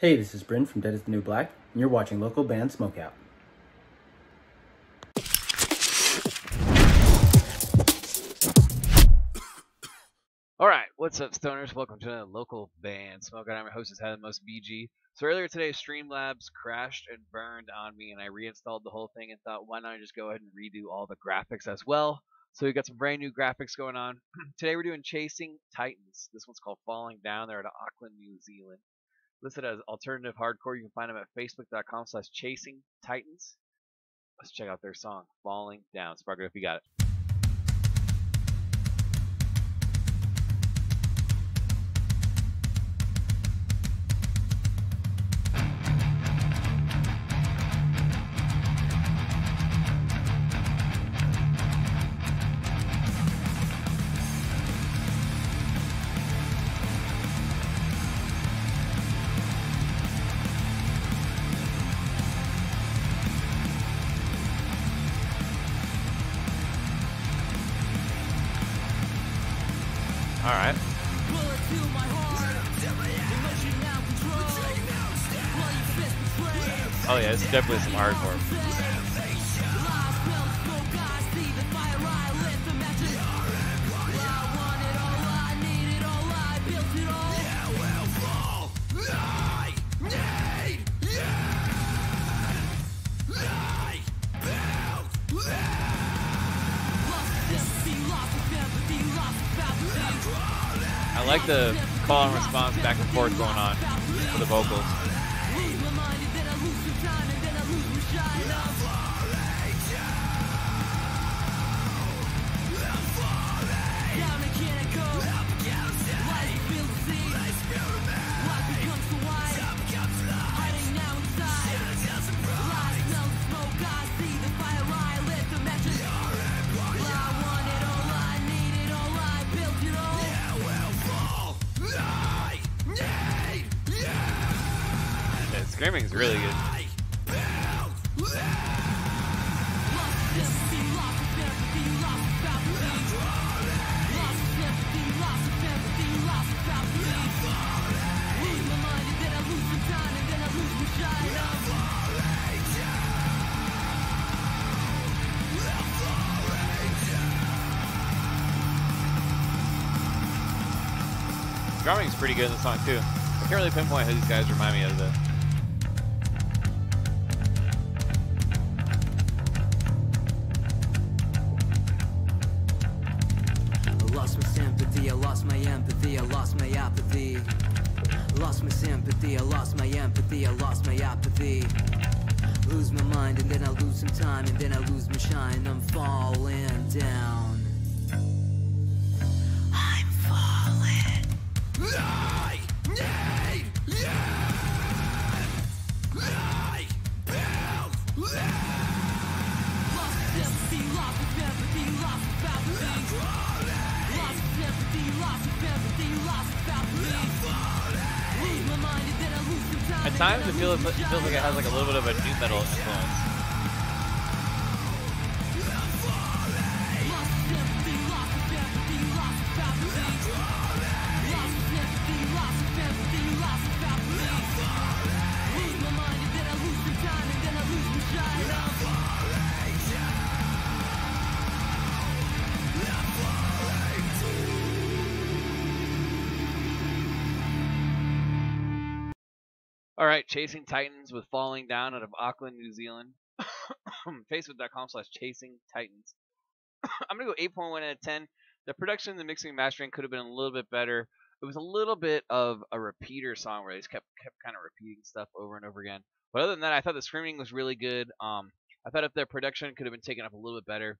Hey, this is Bryn from Dead is the New Black, and you're watching local band Smokeout. All right, what's up, stoners? Welcome to another local band Smokeout. I'm your host, is the most BG. So earlier today, Streamlabs crashed and burned on me, and I reinstalled the whole thing and thought, why not just go ahead and redo all the graphics as well? So we got some brand new graphics going on. today we're doing Chasing Titans. This one's called Falling Down. They're out Auckland, New Zealand. Listed as alternative hardcore. You can find them at facebook.com slash chasing titans. Let's check out their song, Falling Down. Spark it if you got it. Oh yeah, it's definitely some hardcore. I like the call and response back and forth going on for the vocals. Screaming is really good. Drumming's pretty good in the song too. I can't really pinpoint who these guys remind me of though. Lost my sympathy, I lost my empathy, I lost my apathy. Lost my sympathy, I lost my empathy, I lost my apathy. Lose my mind and then I lose some time and then I lose my shine. I'm falling down. At times it feels, it feels like it has like a little bit of a nu metal influence. All right, Chasing Titans with Falling Down out of Auckland, New Zealand. Facebook.com slash Chasing Titans. I'm going to go 8.1 out of 10. The production, the mixing, mastering could have been a little bit better. It was a little bit of a repeater song where they just kept kept kind of repeating stuff over and over again. But other than that, I thought the screaming was really good. Um, I thought if their production could have been taken up a little bit better,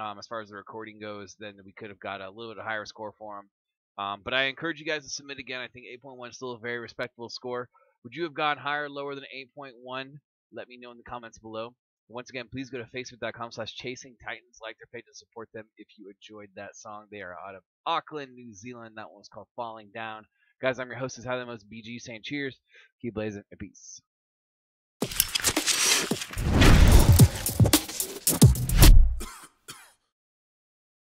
um, as far as the recording goes, then we could have got a little bit higher score for them. Um, but I encourage you guys to submit again. I think 8.1 is still a very respectable score. Would you have gone higher or lower than 8.1? Let me know in the comments below. Once again, please go to facebook.com slash chasing titans. Like their page and support them if you enjoyed that song. They are out of Auckland, New Zealand. That one's called Falling Down. Guys, I'm your host, is Highly Most BG saying cheers. Keep blazing and peace.